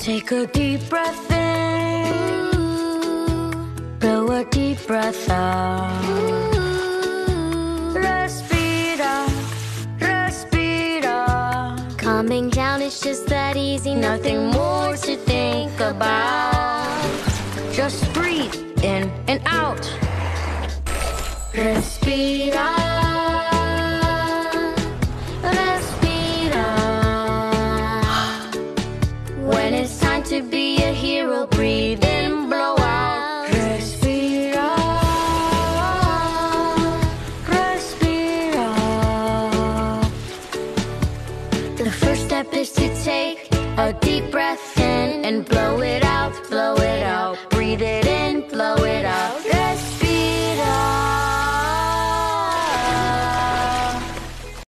Take a deep breath in, blow a deep breath out. Coming down, it's just that easy, nothing more to think about. Just breathe in and out. Respira. Respira. When it's to be a hero, breathe in, blow out. Respira, respira. The first step is to take a deep breath in and blow it out, blow it out.